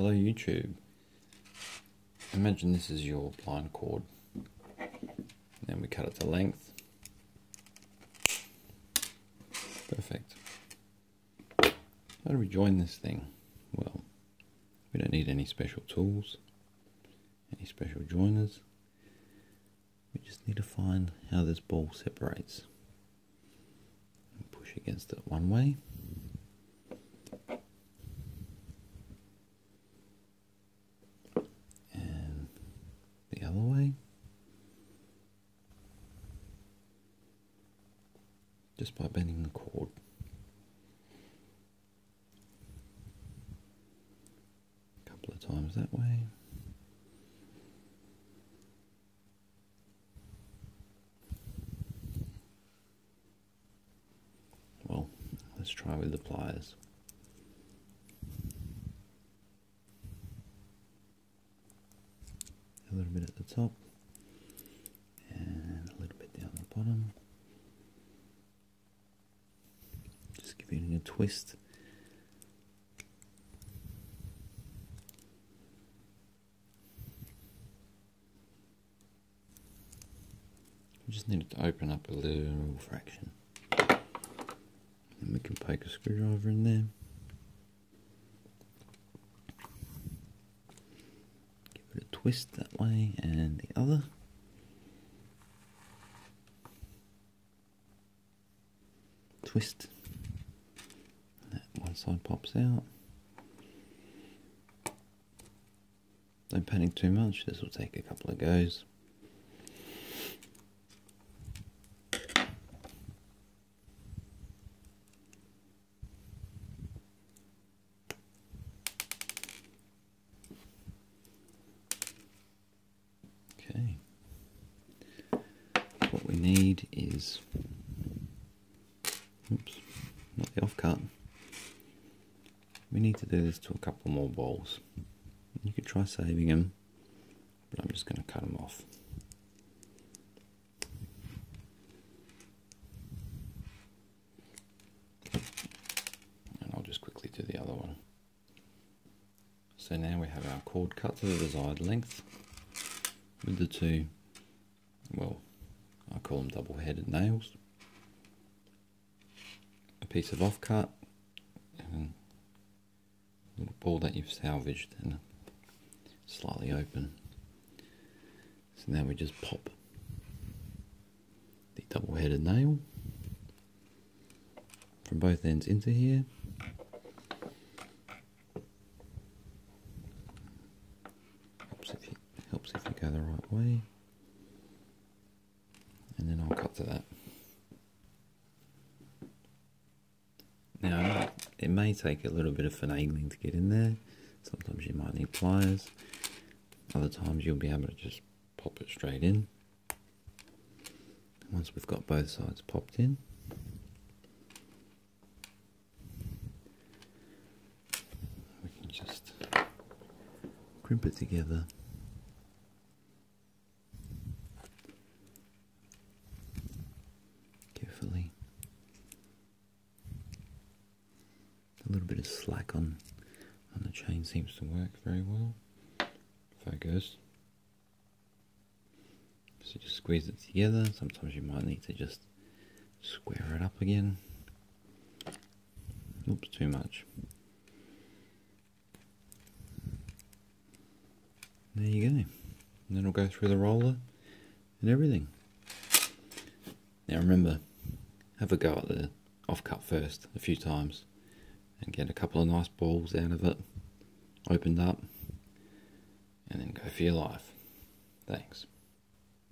Hello YouTube. Imagine this is your blind cord. Then we cut it to length. Perfect. How do we join this thing? Well, we don't need any special tools, any special joiners. We just need to find how this ball separates. Push against it one way. And the other way. Just by bending the cord. A couple of times that way. Well, let's try with the pliers. A little bit at the top and a little bit down the bottom. It a twist. We just need it to open up a little fraction. And we can poke a screwdriver in there. Give it a twist that way and the other. Twist. One side pops out. Don't panic too much, this will take a couple of goes. Okay. What we need is, oops, not the offcut. We need to do this to a couple more balls. You could try saving them, but I'm just going to cut them off. And I'll just quickly do the other one. So now we have our cord cut to the desired length with the two, well, I call them double headed nails, a piece of offcut, and ball that you've salvaged and slightly open. So now we just pop the double headed nail from both ends into here. Helps if you helps if you go the right way. And then I'll cut to that. Now it may take a little bit of finagling to get in there. Sometimes you might need pliers. Other times you'll be able to just pop it straight in. Once we've got both sides popped in, we can just crimp it together. A little bit of slack on on the chain seems to work very well. Focus. So just squeeze it together. Sometimes you might need to just square it up again. Oops, too much. There you go. And then it'll go through the roller and everything. Now remember, have a go at the offcut first a few times and get a couple of nice balls out of it, opened up, and then go for your life. Thanks.